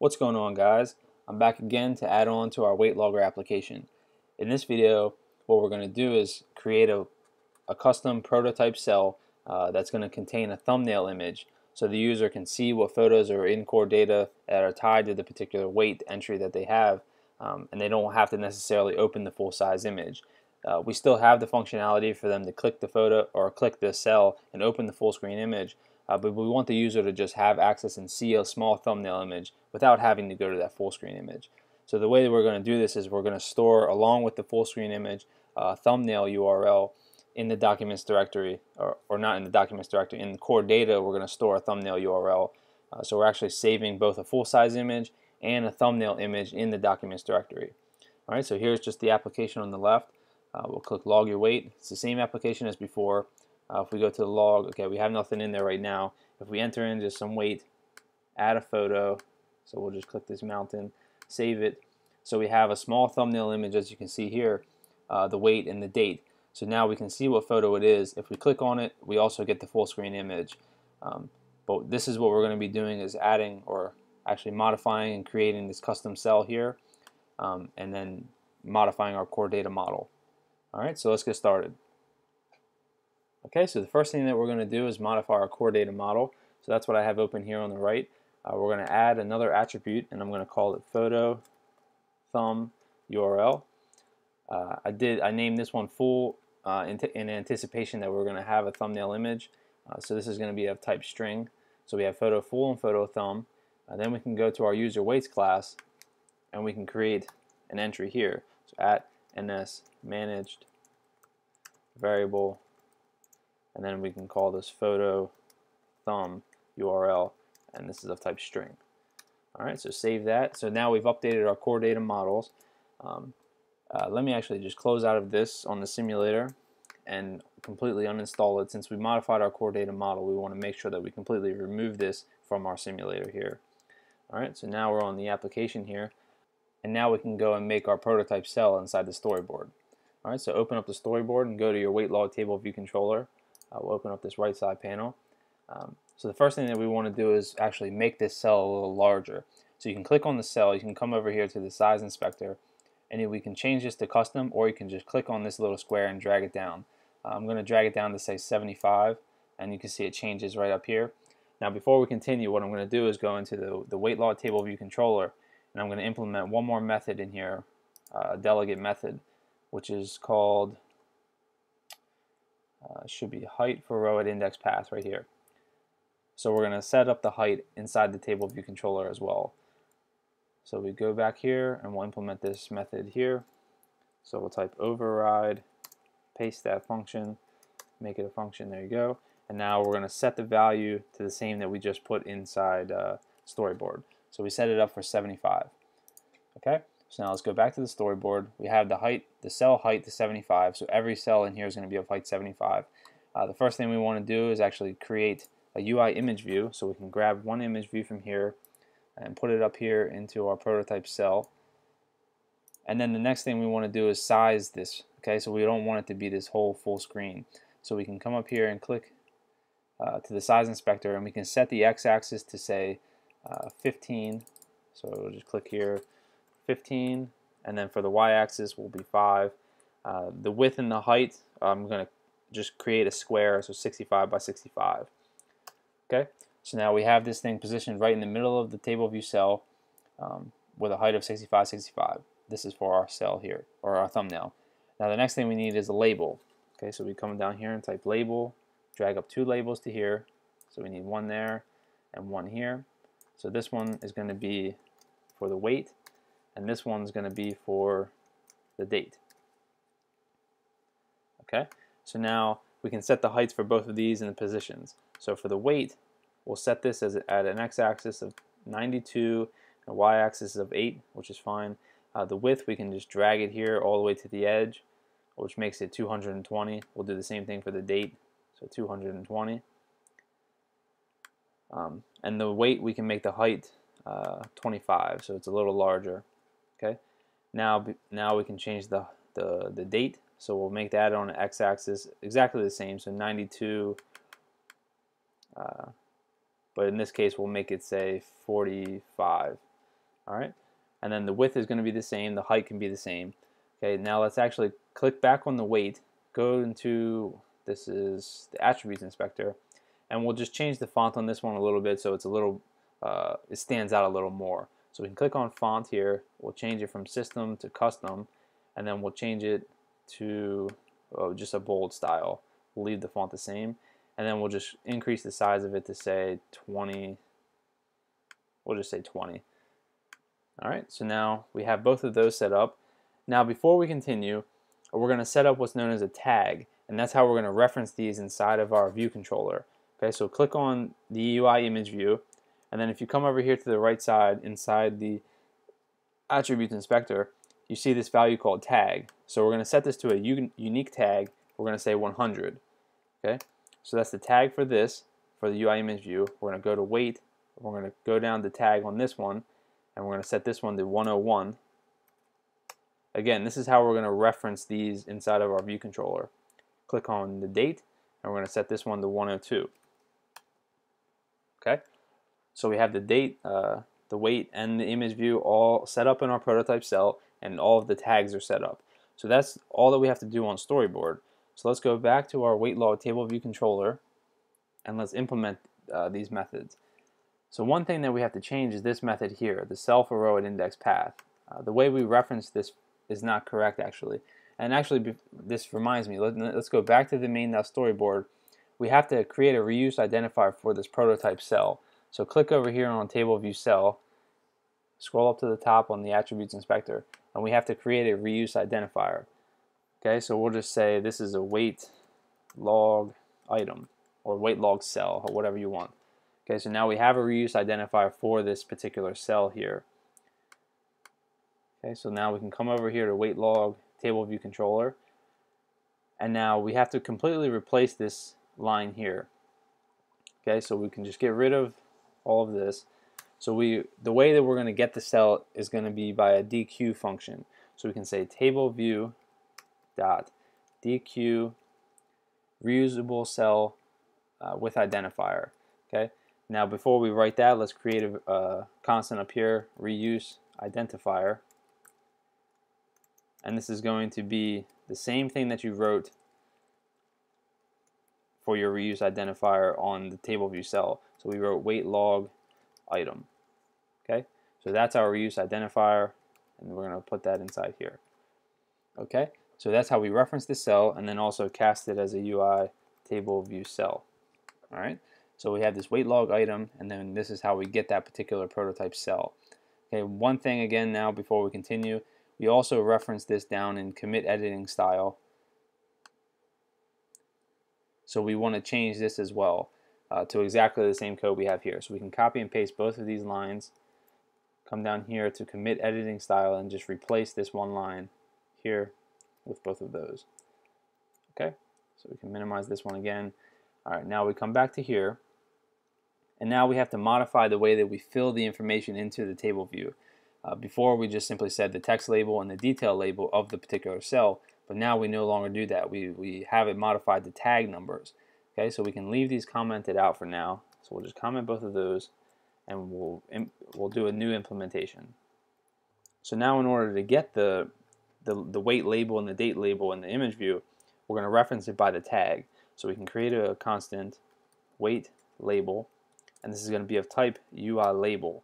What's going on guys? I'm back again to add on to our weight logger application. In this video what we're going to do is create a, a custom prototype cell uh, that's going to contain a thumbnail image so the user can see what photos are in core data that are tied to the particular weight entry that they have um, and they don't have to necessarily open the full size image. Uh, we still have the functionality for them to click the photo or click the cell and open the full screen image uh, but we want the user to just have access and see a small thumbnail image without having to go to that full screen image. So the way that we're going to do this is we're going to store along with the full screen image uh, thumbnail URL in the documents directory or, or not in the documents directory in the core data we're going to store a thumbnail URL uh, so we're actually saving both a full size image and a thumbnail image in the documents directory. Alright so here's just the application on the left. Uh, we'll click log your weight. It's the same application as before. Uh, if we go to the log, okay, we have nothing in there right now. If we enter in just some weight, add a photo, so we'll just click this mountain, save it. So we have a small thumbnail image as you can see here, uh, the weight and the date. So now we can see what photo it is. If we click on it, we also get the full screen image. Um, but this is what we're going to be doing is adding or actually modifying and creating this custom cell here um, and then modifying our core data model. Alright, so let's get started. Okay, so the first thing that we're going to do is modify our core data model. So that's what I have open here on the right. Uh, we're going to add another attribute, and I'm going to call it photo thumb URL. Uh, I did I named this one full uh, in, in, anticipation that we're going to have a thumbnail image. Uh, so this is going to be of type string. So we have photo full and photo thumb. Uh, then we can go to our user weights class, and we can create an entry here. So at ns managed variable and then we can call this photo thumb URL and this is of type string. Alright, so save that. So now we've updated our core data models. Um, uh, let me actually just close out of this on the simulator and completely uninstall it. Since we modified our core data model, we want to make sure that we completely remove this from our simulator here. Alright, so now we're on the application here and now we can go and make our prototype cell inside the storyboard. Alright, so open up the storyboard and go to your weight log table view controller we'll open up this right side panel. Um, so the first thing that we want to do is actually make this cell a little larger. So you can click on the cell, you can come over here to the size inspector, and we can change this to custom, or you can just click on this little square and drag it down. Uh, I'm going to drag it down to say 75, and you can see it changes right up here. Now before we continue, what I'm going to do is go into the, the weight log table view controller, and I'm going to implement one more method in here, uh, a delegate method, which is called uh, should be height for row at index path right here. So we're going to set up the height inside the table view controller as well. So we go back here and we'll implement this method here. So we'll type override, paste that function, make it a function, there you go. And now we're going to set the value to the same that we just put inside uh, storyboard. So we set it up for 75. Okay, so now let's go back to the storyboard. We have the height, the cell height to 75, so every cell in here is going to be of height 75. Uh, the first thing we want to do is actually create a UI image view, so we can grab one image view from here and put it up here into our prototype cell. And then the next thing we want to do is size this, okay, so we don't want it to be this whole full screen. So we can come up here and click uh, to the size inspector and we can set the x-axis to say uh, 15, so we'll just click here 15 and then for the y-axis will be 5 uh, the width and the height I'm going to just create a square so 65 by 65 okay? So now we have this thing positioned right in the middle of the table view cell um, with a height of 65 65 this is for our cell here or our thumbnail. Now the next thing we need is a label. Okay so we come down here and type label drag up two labels to here. So we need one there and one here. So this one is going to be for the weight and this one's going to be for the date. Okay, so now we can set the heights for both of these and the positions. So for the weight, we'll set this as at an x-axis of 92 and y-axis of 8, which is fine. Uh, the width, we can just drag it here all the way to the edge, which makes it 220. We'll do the same thing for the date, so 220. Um, and the weight, we can make the height uh, 25, so it's a little larger. Okay. Now now we can change the the the date. So we'll make that on the x-axis exactly the same. So 92. Uh, but in this case, we'll make it say 45. All right, and then the width is going to be the same. The height can be the same. Okay, now let's actually click back on the weight. Go into this is the attributes inspector, and we'll just change the font on this one a little bit so it's a little uh, it stands out a little more. So we can click on font here. We'll change it from system to custom, and then we'll change it to oh, just a bold style. We'll leave the font the same, and then we'll just increase the size of it to say 20. We'll just say 20. All right, so now we have both of those set up. Now before we continue, we're going to set up what's known as a tag, and that's how we're going to reference these inside of our view controller. Okay, so click on the UI image view, and then if you come over here to the right side inside the attributes inspector, you see this value called tag. So we're going to set this to a unique tag. We're going to say 100. Okay, so that's the tag for this for the UI image view. We're going to go to weight. We're going to go down the tag on this one, and we're going to set this one to 101. Again, this is how we're going to reference these inside of our view controller. Click on the date, and we're going to set this one to 102. Okay. So we have the date, uh, the weight, and the image view all set up in our prototype cell, and all of the tags are set up. So that's all that we have to do on storyboard. So let's go back to our weight log table view controller, and let's implement uh, these methods. So one thing that we have to change is this method here, the self at index path. Uh, the way we reference this is not correct actually. And actually, this reminds me, let, us go back to the main storyboard. We have to create a reuse identifier for this prototype cell. So click over here on table view cell, scroll up to the top on the attributes inspector, and we have to create a reuse identifier. Okay, so we'll just say this is a weight log item or weight log cell or whatever you want. Okay, so now we have a reuse identifier for this particular cell here. Okay, so now we can come over here to weight log table view controller and now we have to completely replace this line here. Okay, so we can just get rid of all of this. So we, the way that we're going to get the cell is going to be by a dequeue function. So we can say table view dot dequeue reusable cell uh, with identifier. Okay. Now before we write that, let's create a, a constant up here, reuse identifier. And this is going to be the same thing that you wrote for your reuse identifier on the table view cell. So we wrote weight log item. Okay, so that's our reuse identifier, and we're going to put that inside here. Okay, so that's how we reference the cell and then also cast it as a UI table view cell. All right, so we have this weight log item, and then this is how we get that particular prototype cell. Okay, one thing again now before we continue, we also reference this down in commit editing style. So we want to change this as well uh, to exactly the same code we have here. So we can copy and paste both of these lines, come down here to commit editing style and just replace this one line here with both of those. Okay, so we can minimize this one again. All right, now we come back to here, and now we have to modify the way that we fill the information into the table view. Uh, before we just simply said the text label and the detail label of the particular cell, but now we no longer do that. We, we have it modified to tag numbers. Okay, so we can leave these commented out for now. So we'll just comment both of those and we'll, we'll do a new implementation. So now in order to get the, the, the weight label and the date label in the image view, we're going to reference it by the tag. So we can create a constant weight label, and this is going to be of type UI label.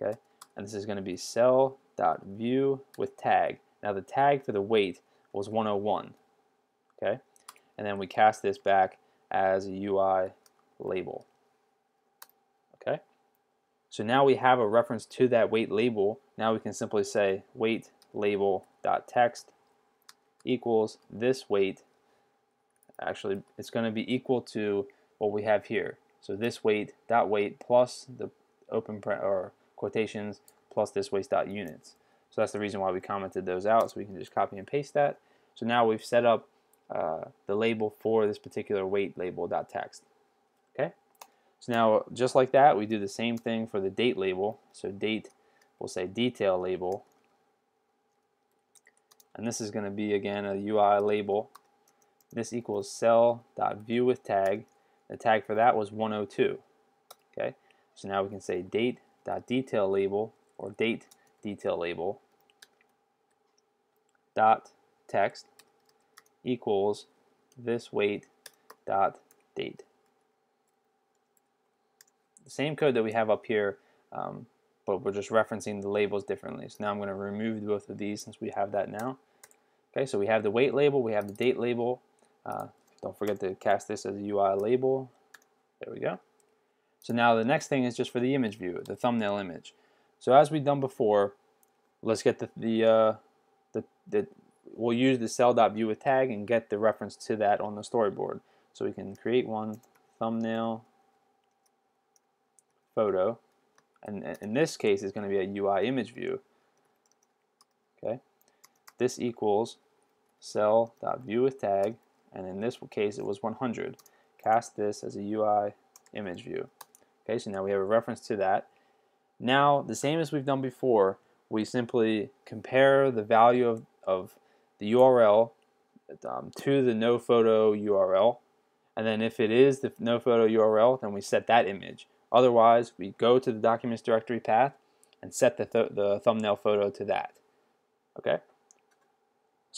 Okay, and this is going to be cell.view with tag. Now the tag for the weight was 101. Okay, and then we cast this back as a UI label. Okay, so now we have a reference to that weight label. Now we can simply say weight label dot text equals this weight. Actually, it's going to be equal to what we have here. So this weight dot weight plus the open or quotations plus this weight dot units. So that's the reason why we commented those out. So we can just copy and paste that. So now we've set up uh, the label for this particular weight label.text. Okay, so now just like that, we do the same thing for the date label. So date, we'll say detail label, and this is going to be again a UI label. This equals cell dot view with tag. The tag for that was 102. Okay, so now we can say date dot detail label or date detail label dot text equals this weight dot date. The same code that we have up here, um, but we're just referencing the labels differently. So now I'm going to remove both of these since we have that now. Okay, so we have the weight label, we have the date label. Uh, don't forget to cast this as a UI label. There we go. So now the next thing is just for the image view, the thumbnail image. So as we've done before, let's get the, the, uh, the, the we'll use the cell.view with tag and get the reference to that on the storyboard. So we can create one thumbnail photo, and in this case it's going to be a UI image view. This equals tag, and in this case it was 100. Cast this as a UI image view. Okay, so now we have a reference to that. Now, the same as we've done before, we simply compare the value of, of the URL um, to the no photo URL. And then if it is the no photo URL, then we set that image. Otherwise, we go to the documents directory path and set the, th the thumbnail photo to that. Okay.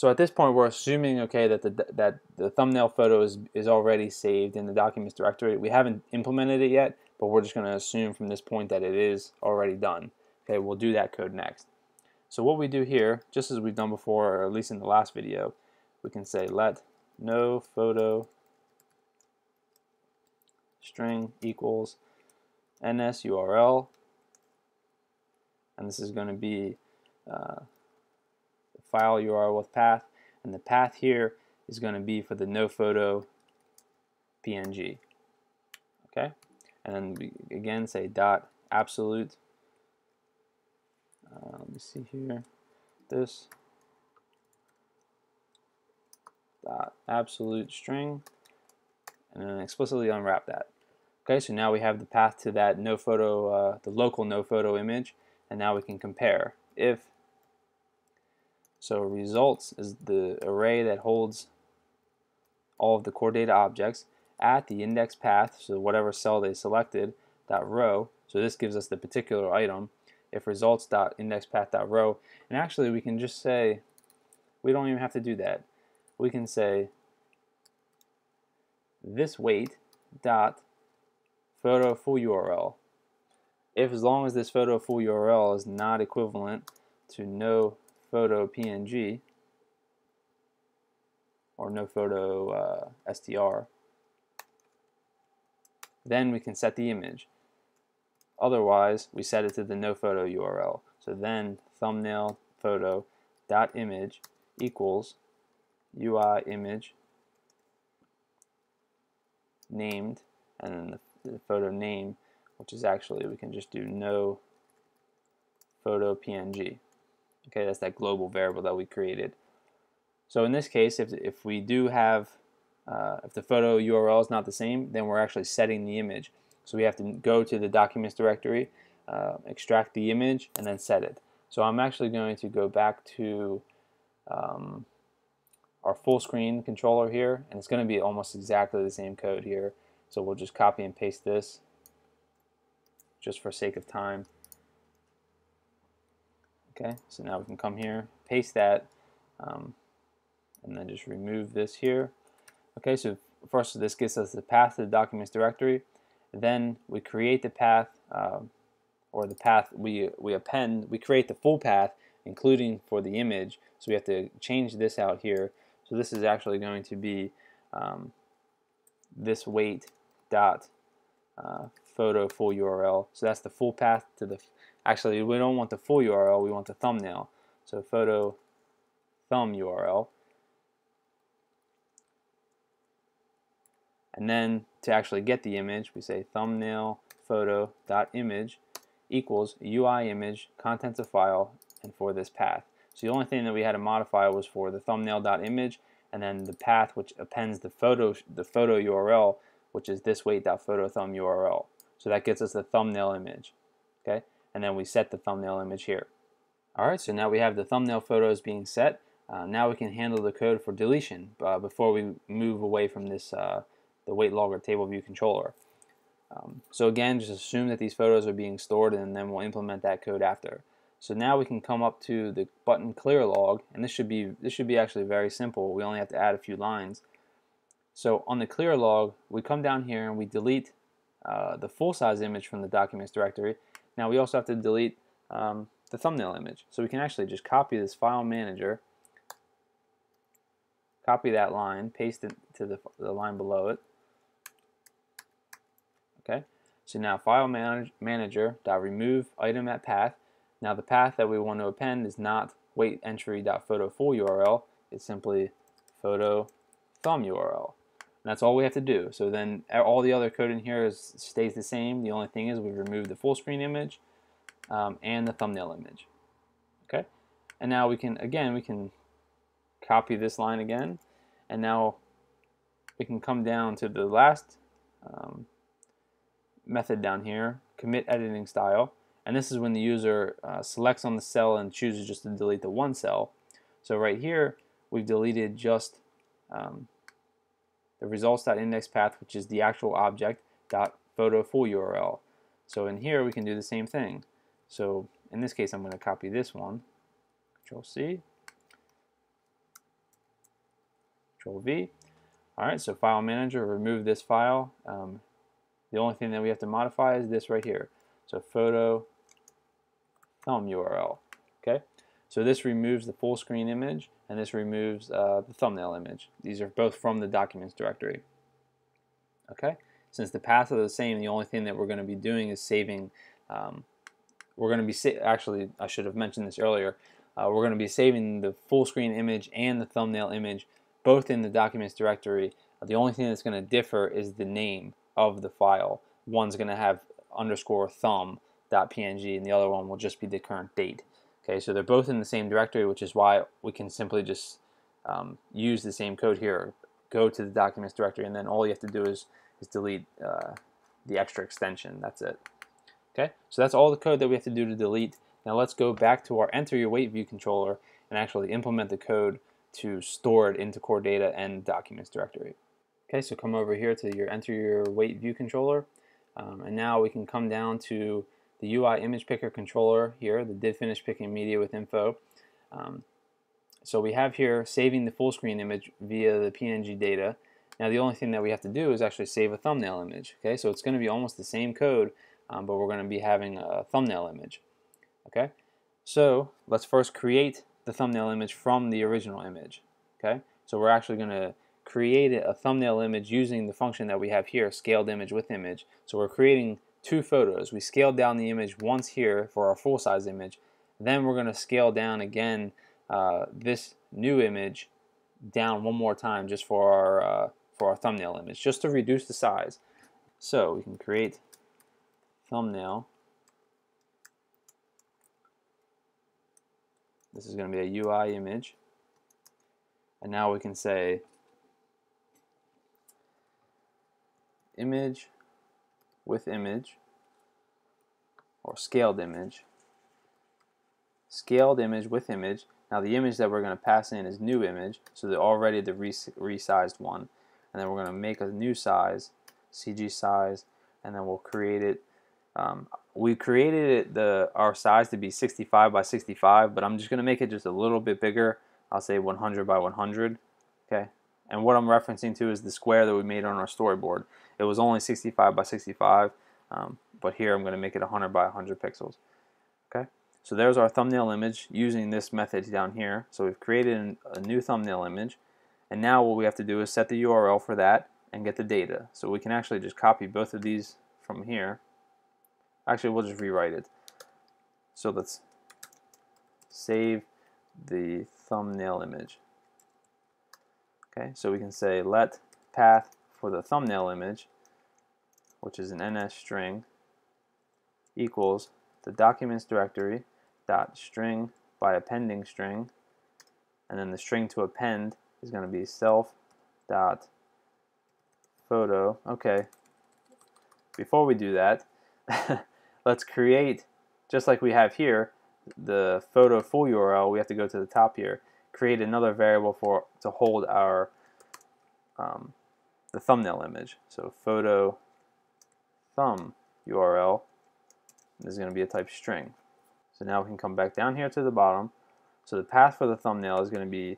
So at this point, we're assuming okay that the that the thumbnail photo is is already saved in the documents directory. We haven't implemented it yet, but we're just going to assume from this point that it is already done. Okay, we'll do that code next. So what we do here, just as we've done before, or at least in the last video, we can say let no photo string equals ns URL, and this is going to be uh, file URL with path, and the path here is going to be for the no photo PNG. Okay, and then we again say dot absolute uh, let me see here. This dot absolute string, and then explicitly unwrap that. Okay, so now we have the path to that no photo, uh, the local no photo image, and now we can compare. If so, results is the array that holds all of the core data objects at the index path, so whatever cell they selected, dot row. So this gives us the particular item. If results.indexpath.row and actually we can just say we don't even have to do that. We can say this weight dot photo full URL if as long as this photo full URL is not equivalent to no photo PNG or no photo uh, str then we can set the image Otherwise, we set it to the no photo URL. So then thumbnail photo dot image equals UI image named and then the, the photo name which is actually we can just do no photo PNG. Okay, that's that global variable that we created. So in this case, if, if we do have, uh, if the photo URL is not the same, then we're actually setting the image. So we have to go to the documents directory, uh, extract the image, and then set it. So I'm actually going to go back to um, our full screen controller here, and it's going to be almost exactly the same code here. So we'll just copy and paste this just for sake of time. Okay, so now we can come here, paste that, um, and then just remove this here. Okay, so first this gets us the path to the documents directory. Then we create the path, uh, or the path we, we append, we create the full path, including for the image. So we have to change this out here. So this is actually going to be um, this weight dot uh, photo full URL. So that's the full path to the, actually we don't want the full URL, we want the thumbnail. So photo thumb URL. And then to actually get the image, we say thumbnail photo dot image equals UI image contents of file and for this path. So the only thing that we had to modify was for the thumbnail dot image and then the path which appends the photo the photo URL which is this weight dot photo thumb URL. So that gets us the thumbnail image. Okay, and then we set the thumbnail image here. Alright, so now we have the thumbnail photos being set. Uh, now we can handle the code for deletion uh, before we move away from this uh, the weight logger table view controller. Um, so again, just assume that these photos are being stored and then we'll implement that code after. So now we can come up to the button clear log, and this should be this should be actually very simple. We only have to add a few lines. So on the clear log, we come down here and we delete uh, the full size image from the documents directory. Now we also have to delete um, the thumbnail image. So we can actually just copy this file manager, copy that line, paste it to the, the line below it. Okay, so now file manage, manager dot remove item at path. Now the path that we want to append is not weight entry dot photo full URL. It's simply photo thumb URL. That's all we have to do. So then all the other code in here is, stays the same. The only thing is we remove the full screen image um, and the thumbnail image. Okay, and now we can again we can copy this line again, and now we can come down to the last um, method down here, commit editing style, and this is when the user uh, selects on the cell and chooses just to delete the one cell. So right here we've deleted just um, the results.index path, which is the actual object dot photo full URL. So in here we can do the same thing. So in this case, I'm going to copy this one. Control C. Control V. All right, so File Manager, remove this file. Um, the only thing that we have to modify is this right here. So photo thumb URL. So this removes the full screen image and this removes uh, the thumbnail image. These are both from the documents directory. Okay, since the paths are the same, the only thing that we're going to be doing is saving um, we're going to be actually I should have mentioned this earlier uh, we're going to be saving the full screen image and the thumbnail image both in the documents directory uh, the only thing that's going to differ is the name of the file one's going to have underscore thumb.png and the other one will just be the current date okay so they're both in the same directory which is why we can simply just um, use the same code here. Go to the documents directory and then all you have to do is, is delete uh, the extra extension. That's it. Okay, so that's all the code that we have to do to delete. Now let's go back to our enter your weight view controller and actually implement the code to store it into core data and documents directory. Okay, so come over here to your enter your weight view controller. Um, and now we can come down to the UI image picker controller here, the did finish picking media with info. Um, so we have here saving the full screen image via the PNG data. Now the only thing that we have to do is actually save a thumbnail image. Okay, so it's going to be almost the same code um, but we're going to be having a thumbnail image. Okay, so let's first create the thumbnail image from the original image. Okay, so we're actually going to create a thumbnail image using the function that we have here, scaled image with image. So we're creating two photos. We scaled down the image once here for our full size image. Then we're going to scale down again uh, this new image down one more time just for our uh, for our thumbnail image, just to reduce the size. So we can create thumbnail. This is going to be a UI image. And now we can say image with image or scaled image. Scaled image with image. Now the image that we're going to pass in is new image, so they're already the resized one. And then we're going to make a new size, CG size, and then we'll create it um, we created it, the our size to be 65 by 65, but I'm just going to make it just a little bit bigger. I'll say 100 by 100. Okay. And what I'm referencing to is the square that we made on our storyboard. It was only 65 by 65, um, but here I'm going to make it 100 by 100 pixels. Okay. So there's our thumbnail image using this method down here. So we've created a new thumbnail image. And now what we have to do is set the URL for that and get the data. So we can actually just copy both of these from here Actually, we'll just rewrite it. So let's save the thumbnail image. Okay, so we can say let path for the thumbnail image, which is an NS string, equals the documents directory dot string by appending string, and then the string to append is going to be self dot photo. Okay, before we do that, let's create, just like we have here, the photo full URL, we have to go to the top here, create another variable for to hold our um, the thumbnail image. So photo thumb URL is going to be a type string. So now we can come back down here to the bottom. So the path for the thumbnail is going to be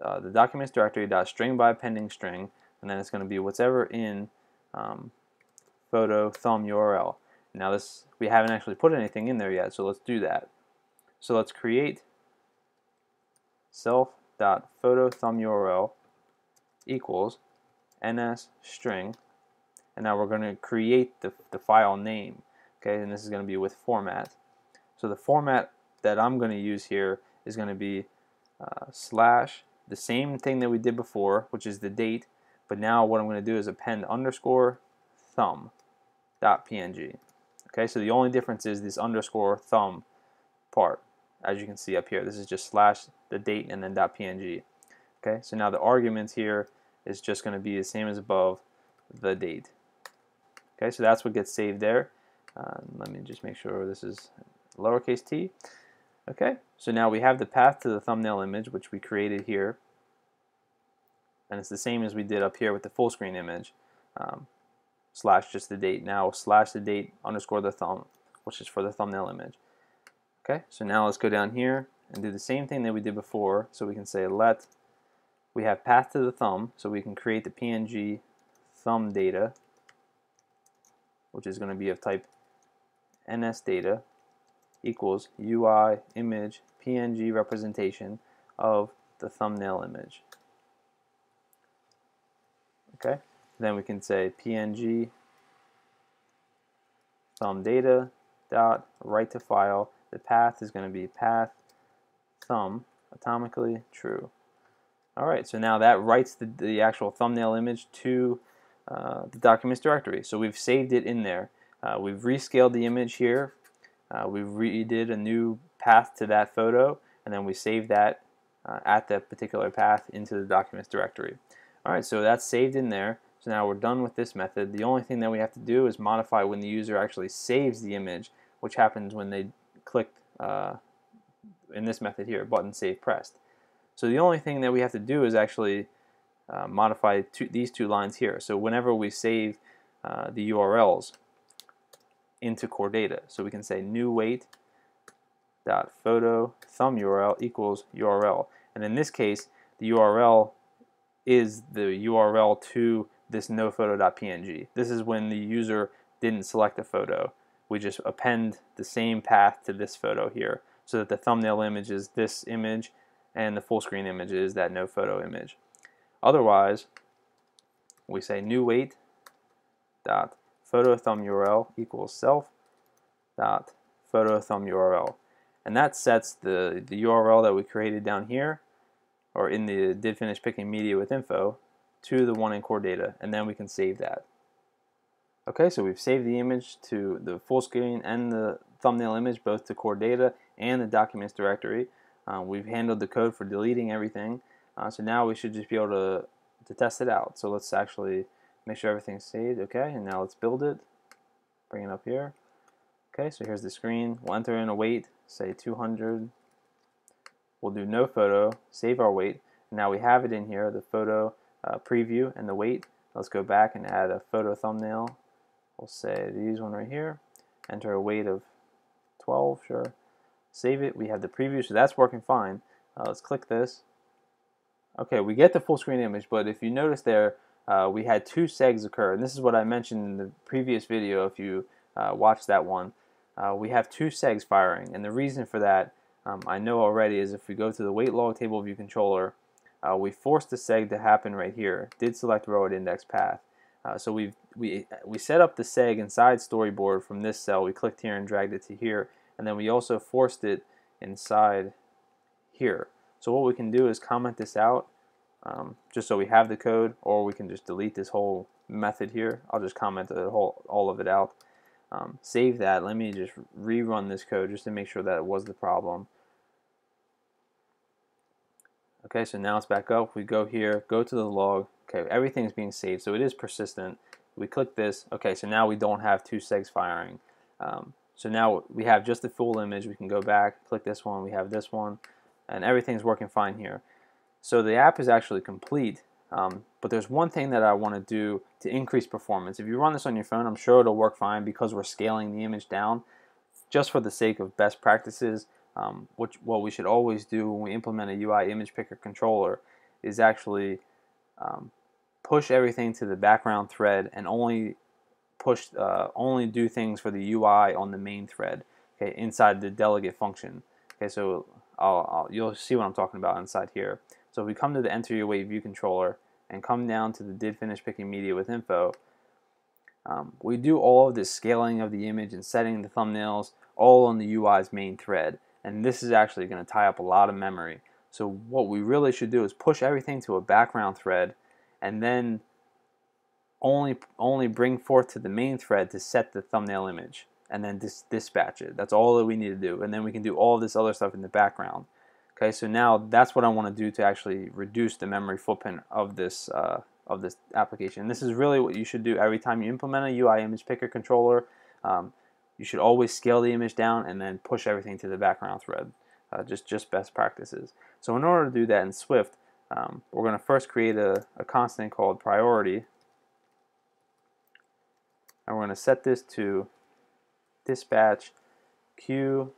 uh, the documents directory dot string by appending string, and then it's going to be whatever in um, photo thumb URL. Now this we haven't actually put anything in there yet, so let's do that. So let's create self dot photo thumb URL equals ns string, and now we're going to create the, the file name. Okay, and this is going to be with format. So the format that I'm going to use here is going to be uh, slash the same thing that we did before, which is the date, but now what I'm going to do is append underscore thumb dot png. Okay, so the only difference is this underscore thumb part, as you can see up here. This is just slash the date and then dot png. Okay, so now the arguments here is just going to be the same as above, the date. Okay, so that's what gets saved there. Uh, let me just make sure this is lowercase t. Okay, so now we have the path to the thumbnail image, which we created here. And it's the same as we did up here with the full screen image, um, slash just the date. Now slash the date underscore the thumb, which is for the thumbnail image. Okay, so now let's go down here and do the same thing that we did before. So we can say let, we have path to the thumb, so we can create the PNG thumb data, which is going to be of type ns data equals UI image PNG representation of the thumbnail image. Okay, then we can say PNG thumb data dot write to file. The path is going to be path thumb atomically true. All right, so now that writes the, the actual thumbnail image to uh, the documents directory. So we've saved it in there. Uh, we've rescaled the image here uh, we redid a new path to that photo and then we saved that uh, at that particular path into the documents directory. Alright, so that's saved in there. So now we're done with this method. The only thing that we have to do is modify when the user actually saves the image, which happens when they click uh, in this method here, button save pressed. So the only thing that we have to do is actually uh, modify two, these two lines here. So whenever we save uh, the URLs, into core data. So we can say new weight dot photo thumb URL equals URL. And in this case, the URL is the URL to this nophoto.png. This is when the user didn't select a photo. We just append the same path to this photo here so that the thumbnail image is this image and the full screen image is that no photo image. Otherwise, we say new weight dot photo thumb URL equals self dot photo thumb URL. And that sets the, the URL that we created down here, or in the did finish picking media with info, to the one in core data, and then we can save that. Okay, so we've saved the image to the full screen and the thumbnail image, both to core data and the documents directory. Uh, we've handled the code for deleting everything, uh, so now we should just be able to, to test it out. So let's actually make sure everything's saved. Okay and now let's build it. Bring it up here. Okay so here's the screen. We'll enter in a weight say 200 we'll do no photo save our weight. Now we have it in here the photo uh, preview and the weight. Let's go back and add a photo thumbnail. We'll say use one right here. Enter a weight of 12 sure save it we have the preview so that's working fine uh, let's click this okay we get the full screen image but if you notice there uh, we had two segs occur. And this is what I mentioned in the previous video if you uh, watched that one. Uh, we have two segs firing. And the reason for that, um, I know already, is if we go to the weight log table view controller, uh, we forced the seg to happen right here. Did select row at index path. Uh, so we've we we set up the seg inside storyboard from this cell. We clicked here and dragged it to here, and then we also forced it inside here. So what we can do is comment this out um, just so we have the code, or we can just delete this whole method here. I'll just comment the whole all of it out. Um, save that. Let me just rerun this code just to make sure that it was the problem. Okay, so now it's back up. We go here, go to the log. Okay, everything's being saved, so it is persistent. We click this. Okay, so now we don't have two segs firing. Um, so now we have just the full image. We can go back, click this one. We have this one, and everything's working fine here. So the app is actually complete, um, but there's one thing that I want to do to increase performance. If you run this on your phone, I'm sure it'll work fine because we're scaling the image down. just for the sake of best practices, um, which, what we should always do when we implement a UI image picker controller is actually um, push everything to the background thread and only push uh, only do things for the UI on the main thread okay inside the delegate function. Okay so I'll, I'll, you'll see what I'm talking about inside here. So if we come to the enter your weight view controller and come down to the did finish picking media with info um, we do all of this scaling of the image and setting the thumbnails all on the UI's main thread and this is actually going to tie up a lot of memory. So what we really should do is push everything to a background thread and then only only bring forth to the main thread to set the thumbnail image and then dis dispatch it. That's all that we need to do. And then we can do all this other stuff in the background. Okay, so now that's what I want to do to actually reduce the memory footprint of this uh, of this application. This is really what you should do every time you implement a UI image picker controller. Um, you should always scale the image down and then push everything to the background thread. Uh, just just best practices. So in order to do that in Swift, um, we're going to first create a, a constant called priority and we're going to set this to dispatch q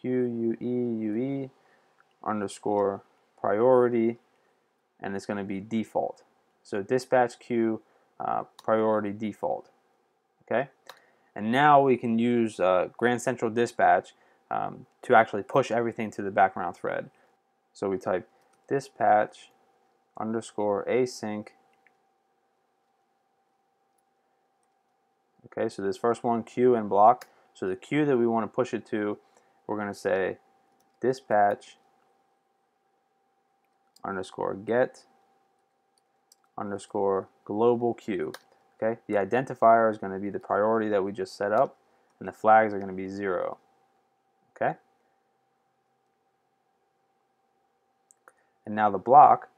q u e u e underscore priority and it's going to be default. So dispatch q uh, priority default okay? And now we can use uh, Grand Central Dispatch um, to actually push everything to the background thread. So we type dispatch underscore async Okay, so this first one, queue and block. So the queue that we want to push it to, we're going to say dispatch underscore get underscore global queue. Okay, the identifier is going to be the priority that we just set up, and the flags are going to be zero. Okay, and now the block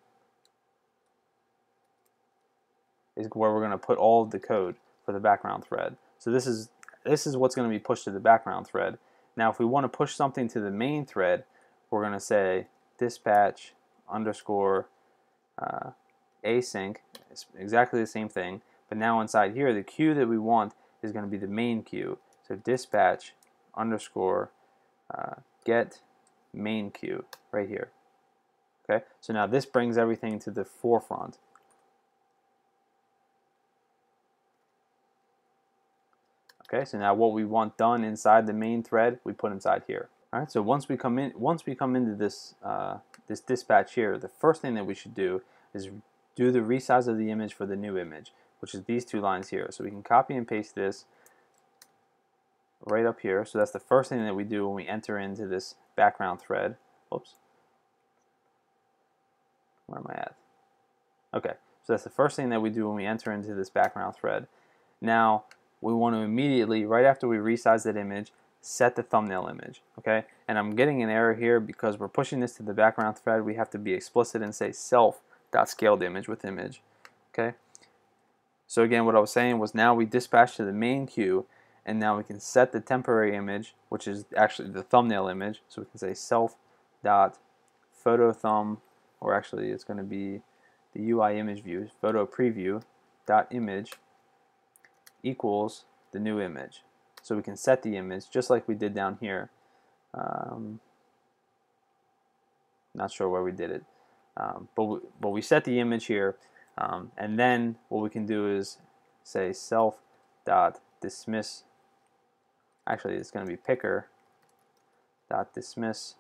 is where we're going to put all of the code for the background thread. So this is this is what's going to be pushed to the background thread. Now if we want to push something to the main thread, we're going to say dispatch underscore uh, async. It's exactly the same thing, but now inside here the queue that we want is going to be the main queue. So dispatch underscore uh, get main queue right here. Okay, so now this brings everything to the forefront. Okay, so now what we want done inside the main thread, we put inside here. All right, so once we come in, once we come into this uh, this dispatch here, the first thing that we should do is do the resize of the image for the new image, which is these two lines here. So we can copy and paste this right up here. So that's the first thing that we do when we enter into this background thread. Oops. Where am I at? Okay, so that's the first thing that we do when we enter into this background thread. Now, we want to immediately, right after we resize that image, set the thumbnail image, okay? And I'm getting an error here because we're pushing this to the background thread. We have to be explicit and say self.scaled image with image, okay? So again, what I was saying was now we dispatch to the main queue, and now we can set the temporary image, which is actually the thumbnail image. So we can say self dot photo thumb, or actually it's going to be the UI image view, photo preview dot image equals the new image. So we can set the image just like we did down here. Um, not sure where we did it. Um, but, we, but we set the image here. Um, and then what we can do is say self dot dismiss. Actually, it's going to be picker dot dismiss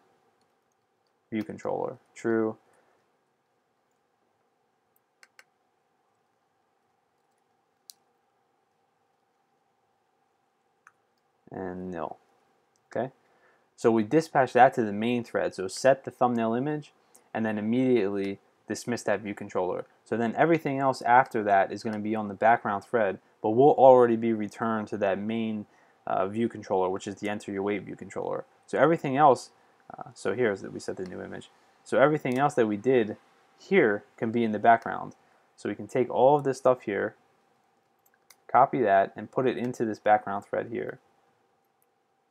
view controller true and nil. Okay, so we dispatch that to the main thread. So set the thumbnail image and then immediately dismiss that view controller. So then everything else after that is going to be on the background thread, but will already be returned to that main uh, view controller, which is the enter your weight view controller. So everything else, uh, so here's that we set the new image. So everything else that we did here can be in the background. So we can take all of this stuff here, copy that, and put it into this background thread here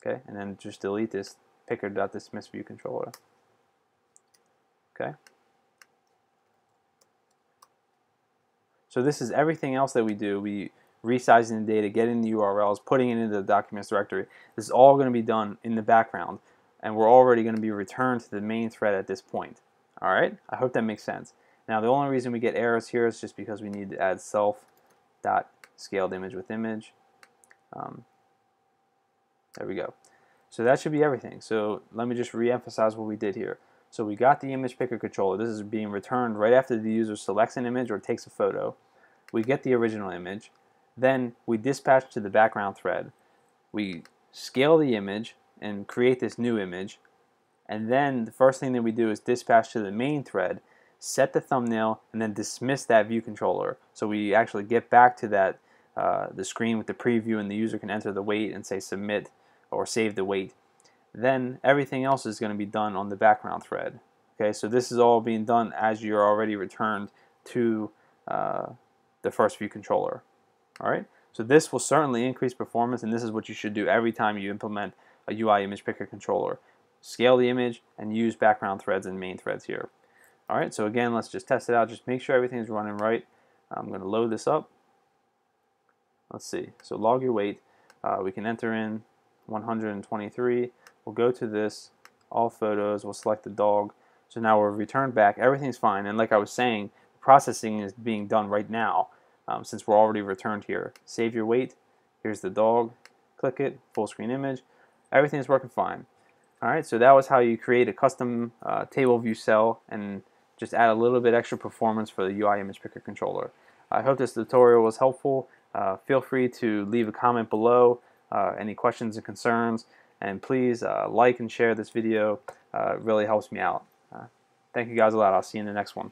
okay and then just delete this picker.dismiss view controller okay so this is everything else that we do we resizing the data, getting the URLs, putting it into the documents directory. This is all going to be done in the background, and we're already going to be returned to the main thread at this point. All right, I hope that makes sense. Now the only reason we get errors here is just because we need to add self dot scaled image with image. Um, there we go. So that should be everything. So let me just re-emphasize what we did here. So we got the image picker controller. This is being returned right after the user selects an image or takes a photo. We get the original image. Then we dispatch to the background thread. We scale the image and create this new image. And then the first thing that we do is dispatch to the main thread, set the thumbnail, and then dismiss that view controller. So we actually get back to that uh, the screen with the preview and the user can enter the weight and say submit or save the weight. Then everything else is going to be done on the background thread. Okay, so this is all being done as you're already returned to uh, the first view controller. All right, so this will certainly increase performance, and this is what you should do every time you implement a UI image picker controller. Scale the image and use background threads and main threads here. All right, so again, let's just test it out. Just make sure everything's running right. I'm going to load this up. Let's see. So log your weight. Uh, we can enter in 123. We'll go to this, all photos. We'll select the dog. So now we're returned back. Everything's fine. And like I was saying, processing is being done right now um, since we're already returned here. Save your weight. Here's the dog. Click it. Full screen image. Everything's working fine. All right, so that was how you create a custom uh, table view cell and just add a little bit extra performance for the UI image picker controller. I hope this tutorial was helpful. Uh, feel free to leave a comment below, uh, any questions and concerns, and please uh, like and share this video. Uh, it really helps me out. Uh, thank you guys a lot. I'll see you in the next one.